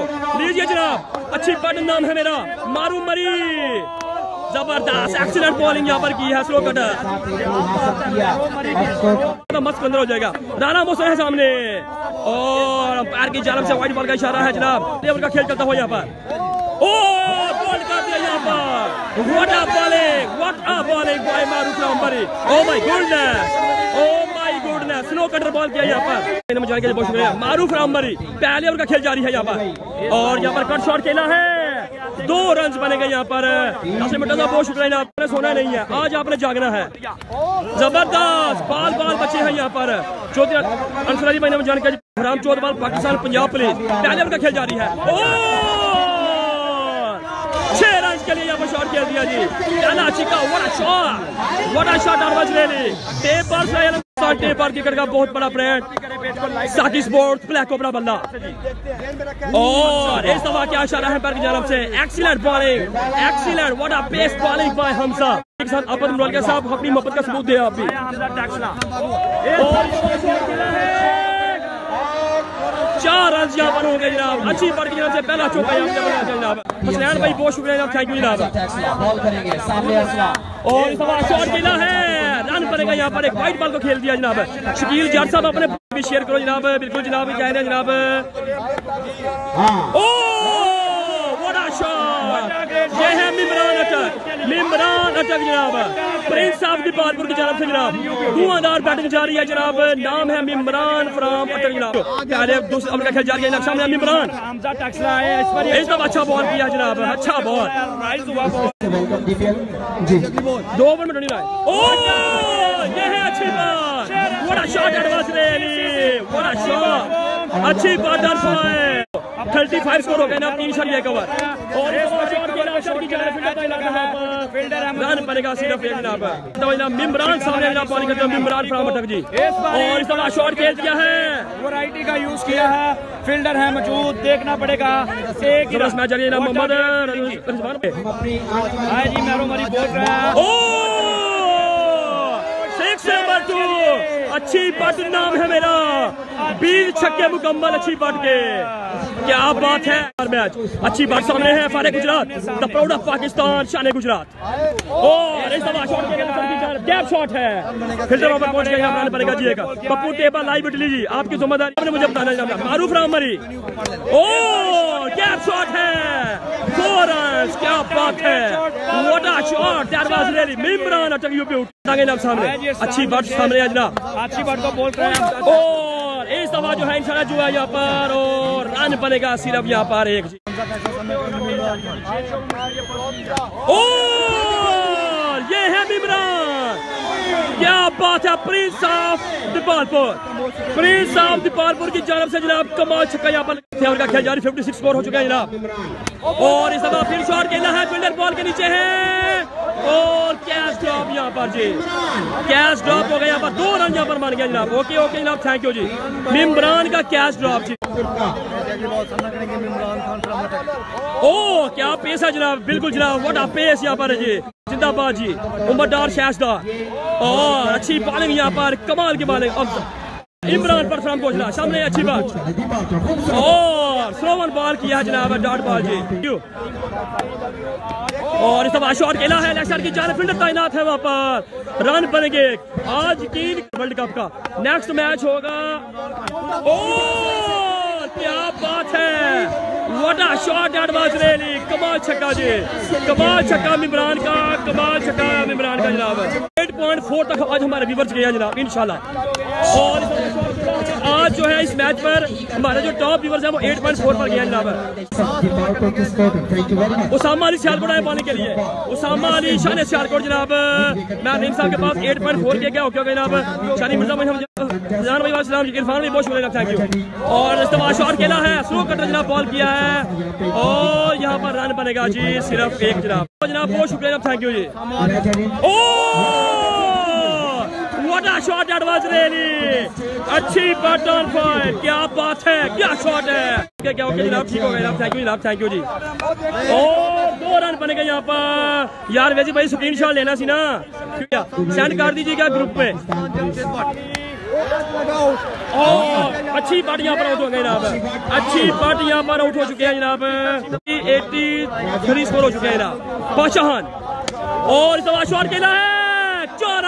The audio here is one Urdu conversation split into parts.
کو۔ لیجیے جناب، اچھی بٹ نام ہے میرا، مارو مری۔ زبردست ایکسلنٹ بولنگ یہاں پر کی ہے سلو کٹر مست اندر ہو جائے گا۔ رانا موسم ہے سامنے۔ اور پیر کی جانب سے وائٹ بال کا اشارہ ہے جناب۔ لیول کا کھیل چلتا ہو یہاں پر۔ او بول کر دیا یہاں پر۔ What up bowling what up bowling بھائی مارو کلام بری او مائی گڈنس او سنو کٹر بال کیا یہاں پر۔ جانے کے لیے بہت شکریہ۔ معروف رامبری پہلے اور کا کھیل جاری ہے یہاں پر۔ اور یہاں پر کٹ شاٹ کھیلا ہے۔ دو رنز بنے گئے یہاں پر۔ ناصر مٹا صاحب بہت شکریہ۔ آپ نے سونا نہیں ہے۔ آج آپ نے جاگنا ہے۔ زبردست بال بال بچے ہیں یہاں پر۔ چوتھی انصر علی بھائی نے جان کے حرام چوتھ بال، پاکستان، پنجاب پولیس۔ پہلے اور کا کھیل جاری ہے۔ چھ رنز کے لیے یہاں پر شاٹ کھیل دیا جی۔ اچھی چکا what a shot what a shot آرواز لے لی ٹیپ پر ساٹھے بار کی کرگا بہت بڑا پریٹ ساکی سپورٹ پلیک کوبرا بلہ. اور اس دفعہ کیا اشارہ ہے پر کی جانب سے excellent bowling excellent what a a bowling by Hamza ایک ساتھ اپن کے صاحب اپنی محبت کا ثبوت دے آپ بھی. چار رنز یہاں پر ہوں گے جناب. اچھی پر کی جانب سے پہلا چھوکا یہاں پر جناب. حسنین بھائی بہت شکریہ جناب. تھینک جناب. اور اس دفعہ شاٹ کھیلا ہے. بنے گا یہاں پر ایک وائٹ بال کو کھیل دیا جناب۔ شکیل جار صاحب اپنے بھی شیئر کرو جناب۔ بالکل جناب کہہ رہے ہیں جناب۔ ہاں۔ او بڑا شاٹ۔ یہ ہے ممران اٹک۔ ممران اٹک جناب۔ پرین صاحب دیپال پور کی جانب سے جناب دھواں دار بیٹنگ جاری ہے جناب نام ہے ممران فرام پتر جناب۔ پہلے دوسرے امریکہ کھل جاری ہے جناب سامنے ممران۔ اس دفعہ اچھا بال کیا جناب اچھا بال۔ جی۔ دو اوور میں ڈنڈی لائے۔ اوہ یہ ہے اچھی بات بڑا شاٹ ایڈوانس رہے لی۔ وڑا شاٹ۔ اچھی بات دار سوائے 35 سکور ہو گئے نا تین شاٹ یہ کور اور پڑے گا ممبران کرتے ہیں ممبران فرام مطلب جی۔ اور اس طرح کیا ہے۔ کا یوز کیا ہے۔ فیلڈر ہے مجود دیکھنا پڑے گا۔ جاری محمد۔ ہاں جی رہا ہے نمبر ٹو اچھی پٹ نام ہے میرا۔ بیس چھکے مکمل اچھی پٹ کے۔ کیا بات ہے؟ اچھی بات سامنے ہے فارے Gujrat. The proud of Pakistan شانے Gujrat. اور اس دفعہ شاٹ کے لیے گیپ شاٹ ہے؟ فلٹر اوپر پہنچ گیا عمران بنے گا جیے گا۔ پپو ٹیبا لائی بٹ لیجی آپ کی ذمہ داری آپ نے مجھے بتانا جانا معروف رام مری۔ اور گیپ شاٹ ہے؟ فورنس کیا بات ہے؟ What a shot that was really ممبران اٹک یو بیوٹ سامنے۔ اچھی بات سامنے ہے جناب۔ اچھی بات کو بول رہے ہیں۔ اور اور اس دفعہ جو ہے انشاءاللہ جو ہے یہاں پر اور رن بنے گا، صرف یہاں پر ایک۔ اور یہ ہے بمران کیا بات ہے؟ Prince of Dipalpur. Prince of Dipalpur کی جانب سے جناب کمال چھکا یہاں پر تھے اور کا کھیل جاری 56 سکور ہو چکا ہے جناب۔ اور اس دفعہ پھر شاٹ کھیلا ہے بلڈر بال کے نیچے ہے اور کیش ڈراپ یہاں پر جی۔ کیش ڈراپ ہو گیا یہاں پر۔ دو رن یہاں پر مان گیا جناب۔ اوکے اوکے جناب تھینک یو جی۔ ممبران کا کیش ڈراپ جی۔ او کیا پیس ہے جناب؟ بالکل جناب واٹ پیس یہاں پر ہے جی۔ زندہ باد جی۔ عمر ڈار شیش اور اچھی بالنگ یہاں پر، کمال کی بالنگ عمران پر فرام کوچلا سامنے اچھی بال اور سلوون بال کیا جناب ہے، ڈاٹ بال جی۔ اور اس طرح شاٹ کھیلا ہے لیکسر کی چار فیلڈر تعینات ہے وہاں پر۔ رن بنے گے آج تین ورلڈ کپ کا۔ نیکسٹ میچ ہوگا۔ اور کیا بات ہے۔ وٹا شاٹ ڈاٹ بال چلے کمال چھکا جی۔ کمال چھکا عمران کا، کمال چھکا عمران کا جناب۔ ہے پوائنٹ فور تک آج ہمارے ویورز گیا جناب، انشاءاللہ۔ اور آج جو ہے اس میچ پر ہمارے جو ٹاپ ویورز ہیں وہ ایٹ پوائنٹ فور پر گیا جناب۔ اسامہ علی سیالکوٹ آئے پانے کے لیے۔ اسامہ علی شاہ نے سیالکوٹ جناب۔ میں نیم صاحب کے پاس ایٹ پوائنٹ فور کے گیا ہو کیا جناب۔ شانی مرزا بھائی، ہم جان بھائی، واسلام جی، عرفان بھائی، بہت شکریہ تھینک یو اور اس استفاع شاٹ کھیلا ہے سلو کٹر جناب بال کیا ہے۔ اور یہاں پر رن بنے گا جی صرف ایک جناب۔ جناب، بہت شکریہ، جناب thank you ji. Oh What shot ایڈواز لے لی اچھی بٹن آن فائر کیا بات ہے کیا شاٹ ہے کیا اوکے جناب ٹھیک ہو گئے جناب تھینک یو جناب تھینک یو جی اور دو رن بنے گئے یہاں پر یار ویسے بھائی سکرین شاٹ لینا سی نا سینڈ کر دیجیے گا گروپ میں اچھی بٹ یہاں پر آؤٹ ہو گئے جناب اچھی بٹ یہاں پر آؤٹ ہو چکے ہیں جناب ایٹی تھری سکور ہو چکے ہیں جناب بادشاہان اور اس کے ہے چار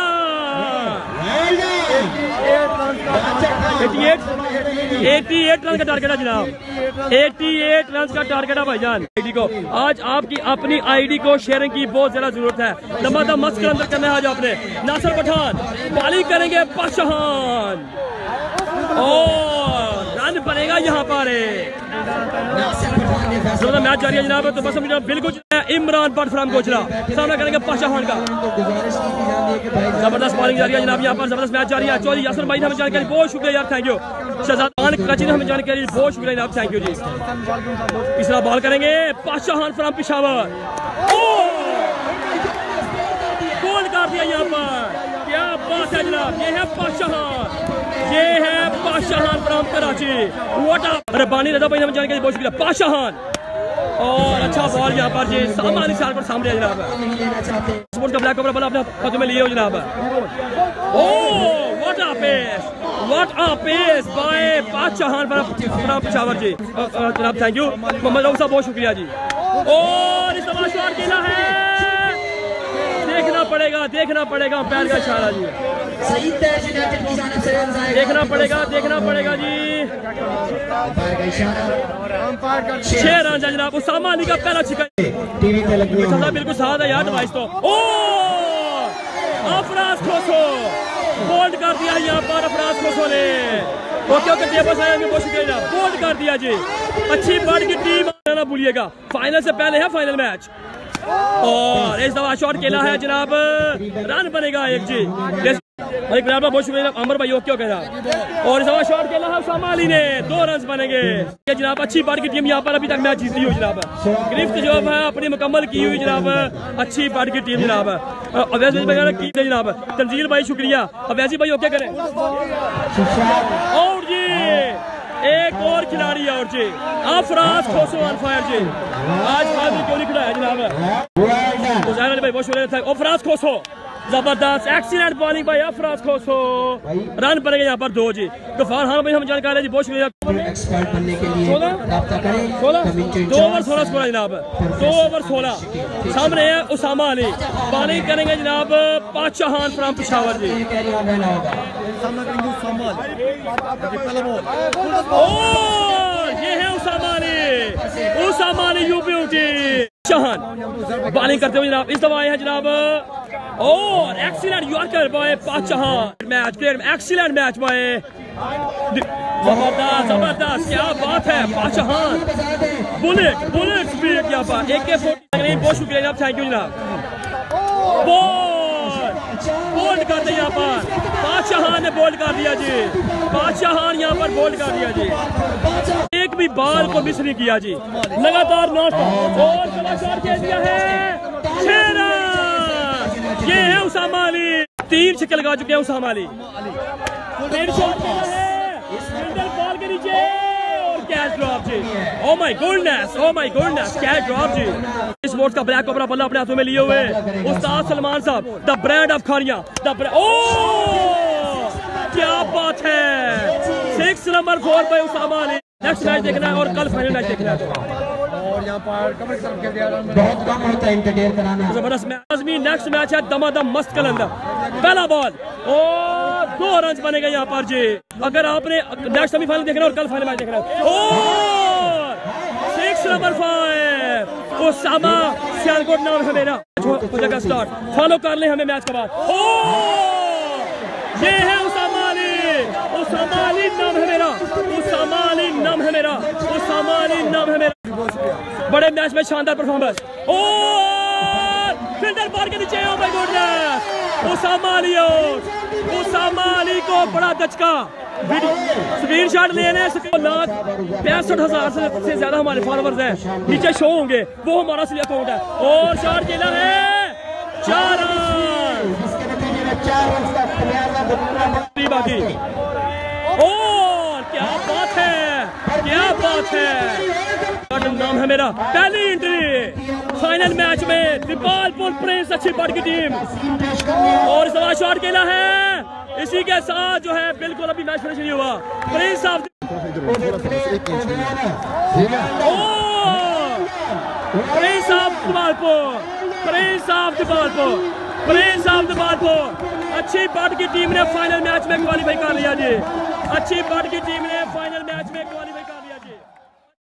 ایٹی ایٹ رن کا ٹارگیٹ ہے جناب ایٹی ایٹ رنز کا ٹارگیٹ ہے بھائی جان آئی ڈی کو آج آپ کی اپنی آئی ڈی کو شیئرنگ کی بہت زیادہ ضرورت ہے دمادہ مسک اندر کرنا ہے آج آپ نے ناصر پٹھان بالنگ کریں گے بادشاہان رن بنے گا یہاں پر میچ جاری ہے جناب تو بس مجھے بالکل عمران بٹ فرام کوچرا سامنا کریں گے بادشاہان کا۔ زبردست بالنگ جاری ہے جناب، یہاں پر زبردست میچ جاری ہے۔ چودھری یاسر بھائی نے ہمیں جانکاری بہت شکریہ یار تھینک یو شہزاد خان کراچی نے ہمیں جانکاری بہت شکریہ جناب تھینک یو جی۔ تیسرا بال کریں گے بادشاہان فرام پشاور۔ گول کر دیا یہاں پر۔ کیا بات ہے جناب، یہ ہے بادشاہان یہ ہے بادشاہان فرام کراچی۔ واٹا ارے بانی رضا بھائی نے ہمیں جانکاری بہت شکریہ۔ بادشاہان اور اچھا بال یہاں پر جی سامان سال پر سامنے ہے جناب۔ سپورٹ کا بلیک کور بال اپنے ہاتھوں میں لیے ہو جناب۔ او what a pace what a pace by Badshahan from Peshawar ji. جناب تھینک یو محمد رؤف صاحب بہت شکریہ جی۔ اور اس دفعہ شاٹ کھیلا ہے۔ دیکھنا پڑے گا، دیکھنا پڑے گا۔ پیر کا اشارہ جی۔ دیکھنا پڑے گا دیکھنا پڑے گا جی۔ چھ رن جناب اسامہ علی کا پہلا چھکا۔ ٹی وی پہ لگی ہوئی۔ چلتا بالکل ساتھ ہے یار ڈیوائس تو۔ او! افراز کھوسو بولڈ کر دیا یہاں پر افراز کھوسو نے۔ اوکے اوکے ٹیبل آئے بہت شکریہ جناب۔ بولڈ کر دیا جی۔ اچھی بڑھ کی ٹیم نہ بھولیے گا۔ فائنل سے پہلے ہے فائنل میچ اور اس دفعہ شاٹ کھیلا ہے جناب۔ رن بنے گا ایک جی۔ بھائی پلیئر بہت شکریہ جناب عمر بھائی اوکے اوکے جناب۔ اور اس شاٹ کھیلا ہے اسامہ علی نے دو رنز بنے گے۔ یہ جناب اچھی بار کی ٹیم یہاں پر ابھی تک میچ جیتی ہوئی جناب۔ گرفت جو ہے، اپنی مکمل کی ہوئی جناب۔ اچھی بار کی ٹیم جناب۔ اویس بھائی وغیرہ کی تھی جناب؟ تنزیل بھائی، شکریہ۔ اویسی بھائی اوکے کریں۔ اور جی ایک اور کھلاڑی اور جی افراز کھوسو آن فائر جی۔ آج فائر کیوں نہیں کھلایا جناب۔ تو علی بھائی، بہت شکریہ۔ افراز کھوسو زبردست ایکسیلنٹ بالنگ بھائی افراز کھوسو رن پڑے گا یہاں پر دو جی۔ غفار خان بھائی ہم جانکاری ہے جی بہت شکریہ۔ ایکسپرٹ بننے کے لیے سولہ۔ رابطہ کریں۔ سولہ۔ دو اوور سولہ سکور ہے جناب۔ دو اوور سولہ۔ سامنے ہے اسامہ علی۔ بالنگ کریں گے جناب بادشاہان فرام پشاور جی۔ اور یہ ہے اسامہ علی۔ اسامہ علی یو پی اوٹی شاہان بالنگ کرتے ہوئے جناب اس دفعہ آئے ہیں جناب۔ اور excellent yorker by Badshahan match player excellent match by زبردست زبردست کیا بات ہے بادشاہان بلٹ بلٹ سپیڈ یہاں پر ایک کے فورٹی بہت شکریہ جناب تھینک یو جناب بول بولڈ کر دیا یہاں پر بادشاہان نے بولڈ کر دیا جی بادشاہان یہاں پر بولڈ کر دیا جی ایک بھی بال کو مس نہیں کیا جی لگاتار نوٹ اور چلا شاٹ کھیل دیا ہے چھ رن ہے اسامہ علی۔ تین چھکے لگا چکے ہیں اسامہ علی۔ تین شاٹ کھیلا ہے۔ فیلڈر بال کے نیچے۔ اور catch drop ji. Oh my goodness oh my goodness catch drop ji. اس ووٹ کا بلیک کپڑا بلہ اپنے ہاتھوں میں لیے ہوئے۔ استاد سلمان صاحب دا برانڈ آف کھانیاں دا او کیا بات ہے۔ سکس نمبر فور پہ اسامہ علی۔ نیکسٹ میچ دیکھنا ہے اور کل فائنل میچ دیکھنا ہے۔ بہت کم ہوتا ہے انٹرٹین کرانا۔ زبردست میچ آزمی نیکسٹ میچ ہے دما دم مست کلندر۔ پہلا بال اور دو رنز بنے گا یہاں پر جی۔ اگر آپ نے نیکسٹ سیمی فائنل دیکھنا ہے اور کل فائنل میچ دیکھنا ہے۔ اور six number five Osama Sialkot نام ہے میرا۔ ہو جائے گا سٹارٹ فالو کر لیں ہمیں میچ کے بعد۔ اور یہ ہے اسامہ علی نام ہے میرا اسامہ علی نام ہے میرا اسامہ علی نام ہے میرا۔ بڑے میچ میں شاندار پرفارمنس اور فیلڈر بار کے نیچے او my goodness Usama Ali out Usama Ali کو بڑا دچکا۔ سکرین شاٹ لینے لاکھ پینسٹھ ہزار سے زیادہ ہمارے فالوورز ہیں۔ نیچے شو ہوں گے وہ ہمارا اصلی اکاؤنٹ ہے۔ اور شاٹ کھیلا ہے چار باقی میرا پہلی انٹری۔ فائنل میچ میں دیپال پور پرنس اچھی بڑھ کی ٹیم۔ اور اس دفعہ شاٹ کھیلا ہے۔ اسی کے ساتھ جو ہے بالکل ابھی میچ فنش نہیں ہوا۔ پرنس صاحب پرنس صاحب دبال پور۔ پرنس صاحب دبال پور۔ پرنس صاحب دبال پور۔ اچھی بٹ کی ٹیم نے فائنل میچ میں کوالیفائی کر لیا جی۔ اچھی بٹ کی ٹیم نے فائنل میچ میں کوالیفائی کر